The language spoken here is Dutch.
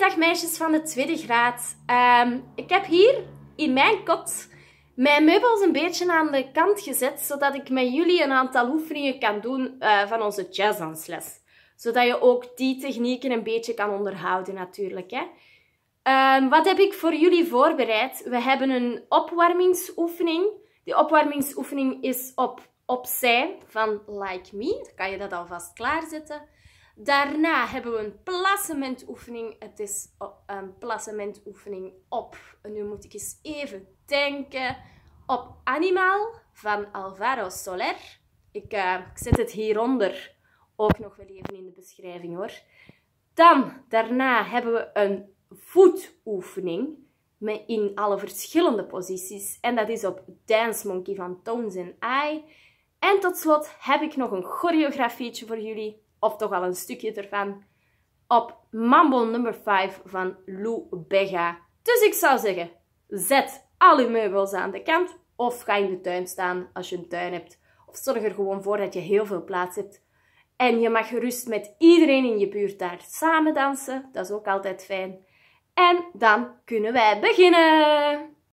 Goeiedag meisjes van de tweede graad. Ehm, ik heb hier in mijn kot mijn meubels een beetje aan de kant gezet, zodat ik met jullie een aantal oefeningen kan doen uh, van onze jazzdansles. Zodat je ook die technieken een beetje kan onderhouden natuurlijk. Hè. Um, wat heb ik voor jullie voorbereid? We hebben een opwarmingsoefening. Die opwarmingsoefening is op opzij van Like Me. Dan kan je dat alvast klaarzetten. Daarna hebben we een plassementoefening. Het is een plassementoefening op, nu moet ik eens even denken, op Animal van Alvaro Soler. Ik, uh, ik zet het hieronder ook nog wel even in de beschrijving hoor. Dan, daarna hebben we een voetoefening met in alle verschillende posities. En dat is op Dance Monkey van Tones and I. En tot slot heb ik nog een choreografietje voor jullie of toch al een stukje ervan, op Mambo nummer 5 van Lou Bega. Dus ik zou zeggen, zet al uw meubels aan de kant of ga in de tuin staan als je een tuin hebt. Of zorg er gewoon voor dat je heel veel plaats hebt. En je mag gerust met iedereen in je buurt daar samen dansen. Dat is ook altijd fijn. En dan kunnen wij beginnen!